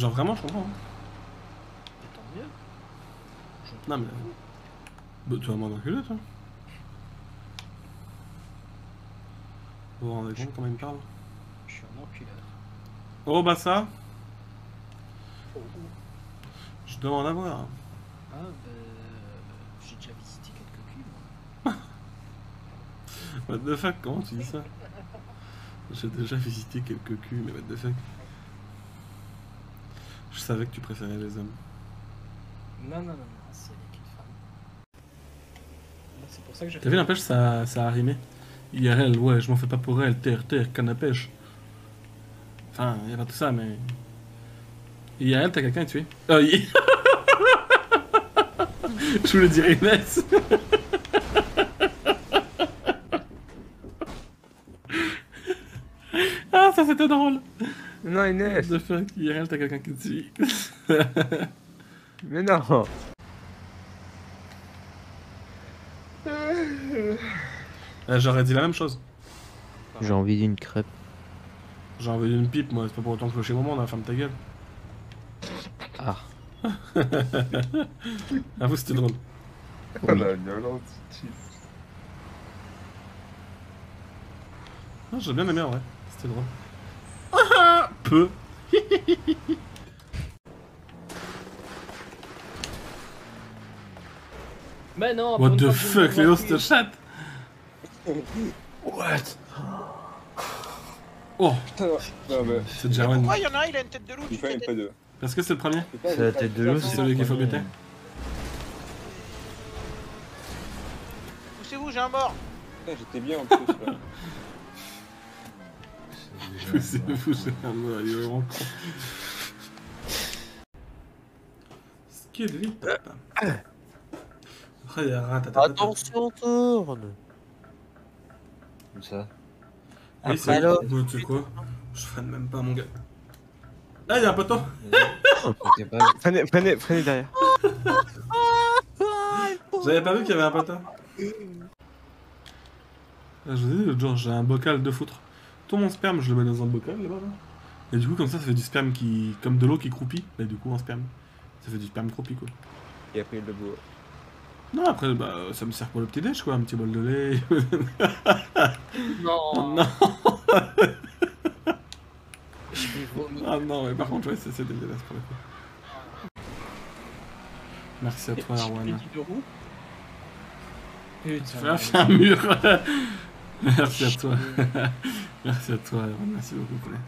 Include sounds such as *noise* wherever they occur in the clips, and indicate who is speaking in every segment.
Speaker 1: Genre vraiment, je comprends. hein.
Speaker 2: Tant mieux.
Speaker 1: Non mais... Bah, tu vas m'en enculer, toi. Vous vous rendez compte comment il me parle
Speaker 2: Je suis un enculeur.
Speaker 1: Oh bah ça,
Speaker 2: Oh.
Speaker 1: je demande à voir.
Speaker 2: Ah, bah. J'ai déjà visité quelques culs, moi. *laughs*
Speaker 1: What the fuck, comment tu dis ça? J'ai déjà visité quelques culs, mais what the fuck? Je savais que tu préférais les hommes.
Speaker 2: Non, non, non, non, c'est qu'une femme. C'est pour ça que j'ai
Speaker 1: T'as vu, n'empêche, ça, ça a rimé. IRL, ouais, je m'en fais pas pour elle, terre, terre, canne à pêche. Enfin, y a pas tout ça, mais. IRL, t'as quelqu'un à tuer Oh, y- *laughs* Je voulais dire Inès. *laughs* ah, ça c'était drôle.
Speaker 3: Non, Inès
Speaker 1: The fuck, IRL, t'as quelqu'un qui te suit.
Speaker 3: Mais non
Speaker 1: Euh, J'aurais dit la même chose.
Speaker 3: J'ai envie d'une crêpe.
Speaker 1: J'ai envie d'une pipe, moi, c'est pas pour autant que chez moment, on a ferme ta gueule.
Speaker 3: Ah. *laughs*
Speaker 1: Avoue, c'était drôle.
Speaker 4: Oh la violence, cheese.
Speaker 1: Ah, j'ai bien aimé en vrai, c'était drôle. Peu.
Speaker 2: Mais non,
Speaker 1: What the fuck, Léo,
Speaker 2: plus.
Speaker 1: chatte
Speaker 3: What?
Speaker 1: Oh,
Speaker 4: Putain, non, mais
Speaker 1: c'est Jarwan.
Speaker 5: Pourquoi il y en a un, il a une tête de loup
Speaker 4: il fait
Speaker 5: fais
Speaker 4: un
Speaker 5: des-
Speaker 4: peu de.
Speaker 1: Est-ce que c'est le premier
Speaker 3: C'est la tête de l'eau,
Speaker 1: C'est celui qu'il faut buter
Speaker 5: Poussez-vous, j'ai un mort
Speaker 4: Putain, j'étais bien en plus là. *laughs*
Speaker 3: Attention, tourne Comme ça.
Speaker 1: Oui, c'est
Speaker 3: alors
Speaker 1: Tu sais quoi Je freine même pas, mon gars. Ah, il y a un poteau
Speaker 3: Prenez, prenez, prenez derrière.
Speaker 1: J'avais pas vu qu'il y avait un poteau? Là, je vous ai dit, jour, j'ai un bocal de foutre. Tout mon sperme, je le mets dans un bocal là-bas. Là. Et du coup, comme ça, ça fait du sperme qui. comme de l'eau qui croupit. Mais du coup, en sperme. Ça fait du sperme croupi, quoi.
Speaker 4: Et après, il le boit.
Speaker 1: Non, après, bah, ça me sert pour le petit déj, quoi. Un petit bol de lait.
Speaker 2: Non, *laughs*
Speaker 1: non,
Speaker 2: je vais vomir.
Speaker 1: ah non, mais par contre, ouais, c'est c'est dégueulasse pour le coup. Merci à toi, Arwan. Tu un mur. *laughs* Merci à toi. Merci à toi, Arwan. Merci beaucoup, poulet.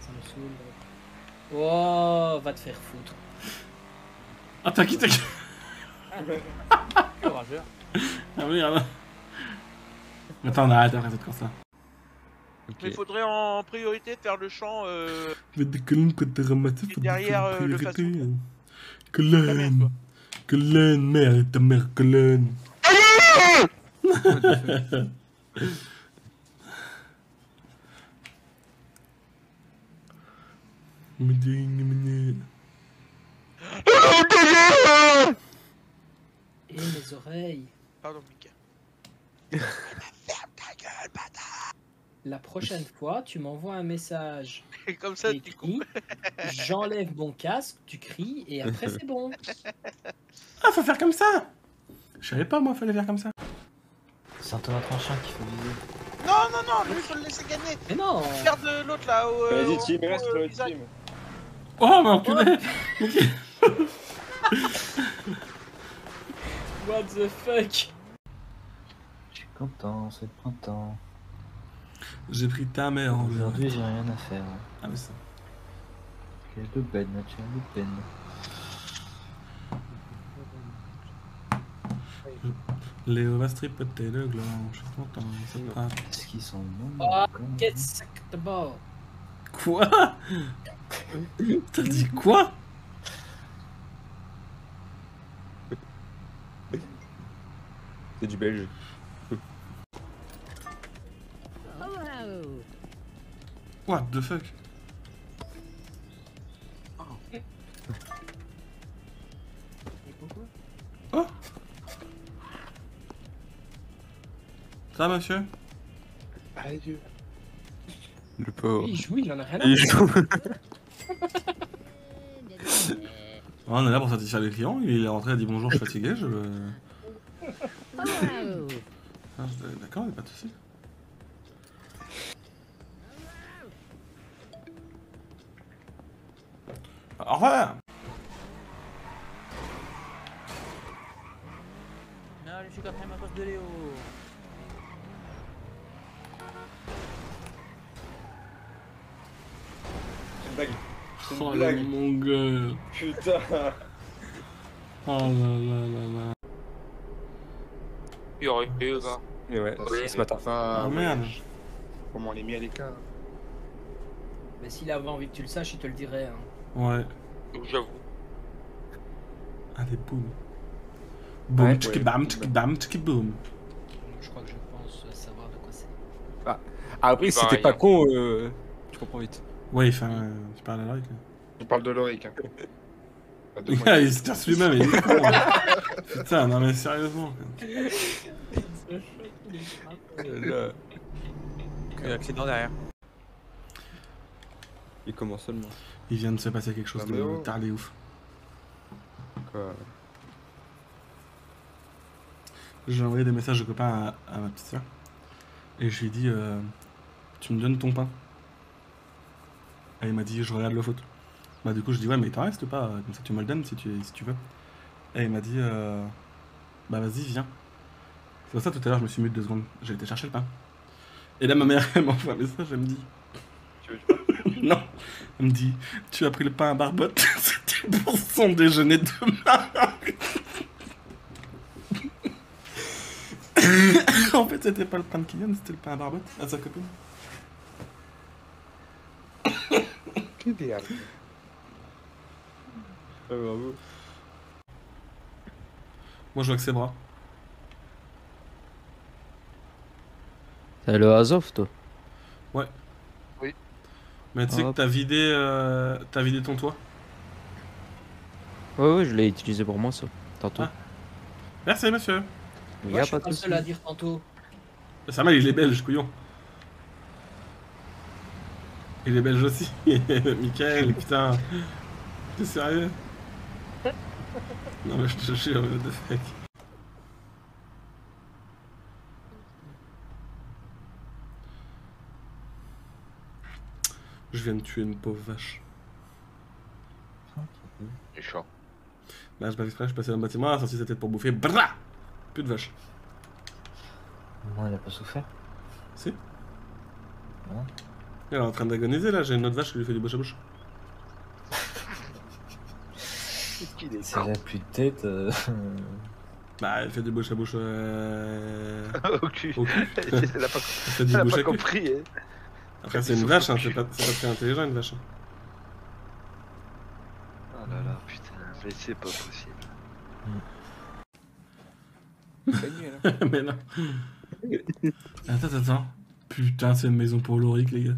Speaker 2: Ça me saoule. Oh, va te faire foutre.
Speaker 1: Ah, t'as quitté.
Speaker 5: Courageux.
Speaker 1: Ah merde. *laughs* Attends, on arrête après cette course là.
Speaker 5: Mais il faudrait en priorité faire le chant euh,
Speaker 1: Mais des colonnes que t'as ramassées,
Speaker 5: Et derrière, euh, le mère,
Speaker 1: Colonne. Colonne, mère et ta mère, colonne.
Speaker 2: Et mes oreilles.
Speaker 5: Pardon, Mika.
Speaker 2: La prochaine fois, tu m'envoies un message
Speaker 5: Et *laughs* comme ça, tu *laughs*
Speaker 2: j'enlève mon casque, tu cries, et après c'est bon.
Speaker 1: Ah, faut faire comme ça Je savais pas, moi, fallait faire comme ça.
Speaker 3: C'est un Thomas Tranchin qu'il faut viser.
Speaker 5: Non, non, non, lui, faut le laisser gagner.
Speaker 2: Mais non
Speaker 5: Faire de l'autre là. Au, euh,
Speaker 4: Vas-y,
Speaker 5: au-
Speaker 4: team,
Speaker 5: au,
Speaker 4: reste
Speaker 5: euh,
Speaker 4: sur le team.
Speaker 1: Oh, mais enculé. *laughs*
Speaker 2: What the fuck?
Speaker 3: Je suis content, c'est le printemps.
Speaker 1: J'ai pris ta mère en
Speaker 3: Aujourd'hui, j'ai rien à faire.
Speaker 1: Ah, mais ça.
Speaker 3: Quelle de peine, quelle de peine.
Speaker 1: Léo va stripoter le gland, je suis content, c'est pas...
Speaker 3: Est-ce qu'ils sont bons comme-
Speaker 2: Get sick the ball.
Speaker 1: Quoi? *laughs* T'as dit quoi?
Speaker 4: C'est du belge.
Speaker 1: What the fuck? Ça va, monsieur?
Speaker 4: Allez, Dieu. Le pauvre.
Speaker 2: Oui, il joue, il en a rien à
Speaker 4: Il joue. *laughs*
Speaker 1: On est là pour satisfaire les clients. Il est rentré, il a dit bonjour, je suis fatigué. Je... Ah, je- D'accord, il a pas de soucis. Au revoir
Speaker 6: Non, je suis quatrième à cause de Léo.
Speaker 4: Blague. Une
Speaker 1: Oh
Speaker 4: blague.
Speaker 1: mon gueule
Speaker 4: Putain.
Speaker 1: Oh là là là là
Speaker 5: Il y aurait eu, gars.
Speaker 4: Mais ouais, ce matin.
Speaker 1: Ah
Speaker 7: Enfin,
Speaker 1: merde
Speaker 7: comment on les mis à l'écart
Speaker 2: Mais s'il avait envie que tu le saches, il te le dirait. Hein.
Speaker 1: Ouais,
Speaker 5: J'avoue.
Speaker 1: allez boum Boum,
Speaker 4: Ouais,
Speaker 1: tchiki
Speaker 4: ouais.
Speaker 1: bam, tchiki bam, tchiki boum
Speaker 2: Je crois que je pense savoir de quoi c'est.
Speaker 4: Après, si t'es pas
Speaker 5: hein.
Speaker 4: con, euh, tu comprends vite.
Speaker 1: Ouais, enfin, euh, tu parles à l'oreille quoi.
Speaker 7: On parle de Loric. Hein. *laughs*
Speaker 1: Le gars, il se casse lui-même, il est con hein. *laughs* Putain, non mais sérieusement quoi.
Speaker 4: Là,
Speaker 5: Il y a derrière.
Speaker 4: il commence seulement.
Speaker 1: Il vient de se passer quelque chose
Speaker 7: Ah, mais
Speaker 1: de
Speaker 7: oh.
Speaker 1: tard et ouf.
Speaker 4: Quoi?
Speaker 1: J'ai envoyé des messages de copains à, à ma petite soeur. Et je lui ai dit euh, Tu me donnes ton pain Et il m'a dit Je regarde le foot. Bah, du coup, je dis Ouais, mais il t'en reste pas Comme ça, tu me le donnes si tu, si tu veux. Et il m'a dit euh, Bah, vas-y, viens. C'est pour ça, tout à l'heure, je me suis mis deux secondes. J'ai été chercher le pain. Et là, ma mère, elle m'envoie un message Elle me dit
Speaker 4: Tu veux, veux *laughs*
Speaker 1: Non Elle me dit Tu as pris le pain à barbotte *laughs* C'était pour son déjeuner demain *laughs* en fait, c'était pas le pain de Kylian, c'était le pain à barbotte, à sa copine.
Speaker 4: Ouais, bravo.
Speaker 1: Moi, je vois que c'est bras.
Speaker 3: T'as le Azov, toi
Speaker 1: Mais tu sais que t'as vidé, euh, t'as vidé ton toit.
Speaker 3: Ouais, ouais, je l'ai utilisé pour moi, ça. Tantôt.
Speaker 1: Ah. Merci, monsieur.
Speaker 3: Il y
Speaker 2: Moi,
Speaker 3: a
Speaker 2: je suis
Speaker 3: pas
Speaker 2: pas
Speaker 3: de
Speaker 2: le seul à dire tantôt.
Speaker 1: Ça mal, il est belge, couillon. Il est belge aussi. *laughs* Michael, putain. T'es sérieux? Non, mais je te jure, what the fuck. Je viens de tuer une pauvre vache.
Speaker 5: C'est chaud.
Speaker 1: Là, je pas fait exprès, je suis passé dans le bâtiment, elle a sorti sa tête pour bouffer. Brrra Plus de vache.
Speaker 3: Moi, il a pas souffert.
Speaker 1: Si
Speaker 3: Non.
Speaker 1: Elle est en train d'agoniser là, j'ai une autre vache qui lui fait du bouche à bouche.
Speaker 3: Si elle a plus de tête, *laughs* euh,
Speaker 1: Bah, elle fait du bouche à bouche euh... *laughs*
Speaker 5: Au cul. *laughs*
Speaker 1: au cul.
Speaker 5: Elle a pas,
Speaker 1: Elle fait du
Speaker 5: elle a
Speaker 1: bouche
Speaker 5: pas
Speaker 1: à cul.
Speaker 5: compris. hein.
Speaker 1: Après, c'est une vache, hein, c'est pas, c'est pas très intelligent une vache.
Speaker 5: Oh là là, putain, mais c'est pas possible.
Speaker 4: Gagné, là.
Speaker 1: Mais non. Attends, attends, attends. Putain, c'est une maison pour Loric, les gars.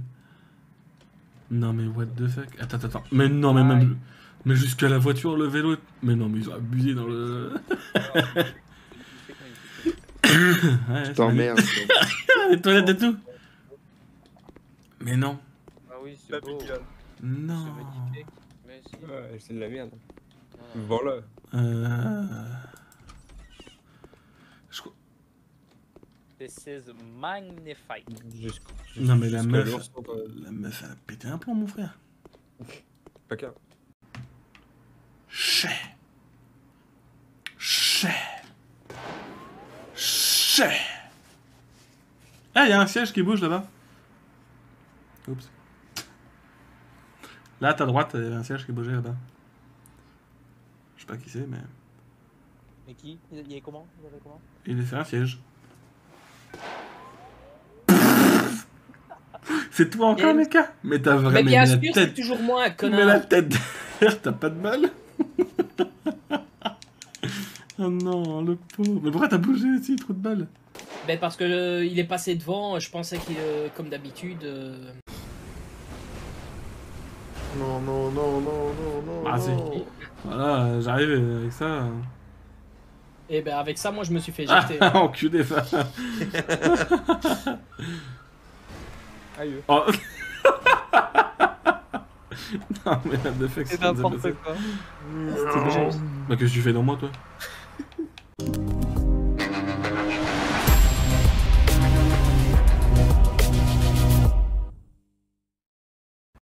Speaker 1: Non, mais what the fuck? Attends, attends, attends. Mais non, mais même. Mais jusqu'à la voiture, le vélo. Mais non, mais ils ont abusé dans le. *laughs* ouais,
Speaker 7: Je t'emmerde. *laughs*
Speaker 1: Les toilettes et tout. Mais non.
Speaker 6: Ah oui, c'est
Speaker 4: Pas
Speaker 6: beau.
Speaker 1: Non.
Speaker 6: C'est.
Speaker 4: Ouais, de la merde. Voilà.
Speaker 1: Euh... Je crois-
Speaker 6: This is magnifique.
Speaker 4: Jusqu'au-
Speaker 1: Non, mais la
Speaker 4: jusqu'à
Speaker 1: meuf-
Speaker 4: l'ours.
Speaker 1: La meuf, elle a pété un plomb, mon frère.
Speaker 4: Pas qu'un.
Speaker 1: Chais. Chais. Chais. Ah, il y a un siège qui bouge là-bas. Oups. Là, à ta droite, il y a un siège qui bougeait là-bas. Je sais pas qui c'est, mais.
Speaker 6: Mais qui? Il est comment? Il est comment?
Speaker 1: Il est fait un siège. C'est toi encore,
Speaker 2: Et-
Speaker 1: Meka Mais t'as
Speaker 2: Mais
Speaker 1: vraiment
Speaker 2: bien
Speaker 1: la
Speaker 2: sûr, c'est toujours moi, un
Speaker 1: Mais la
Speaker 2: connard.
Speaker 1: tête derrière, t'as pas de balle *laughs* Oh non, le pauvre. Mais pourquoi t'as bougé aussi, trop de balles
Speaker 2: Ben parce que euh, il est passé devant, je pensais qu'il, euh, comme d'habitude. euh,
Speaker 7: Non, non, non, non, non, non.
Speaker 1: Ah, c'est
Speaker 7: non.
Speaker 1: qui Voilà, euh, j'arrive avec ça. euh.
Speaker 2: Et ben avec ça, moi je me suis fait
Speaker 1: Ah,
Speaker 2: jeter. *laughs*
Speaker 1: enculé, ça. *laughs*
Speaker 4: Aïe.
Speaker 1: Oh. *laughs*
Speaker 8: non, mais what the fuck,
Speaker 1: c'est n'importe quoi.
Speaker 8: Bah, qu'est-ce que tu fais dans moi, toi?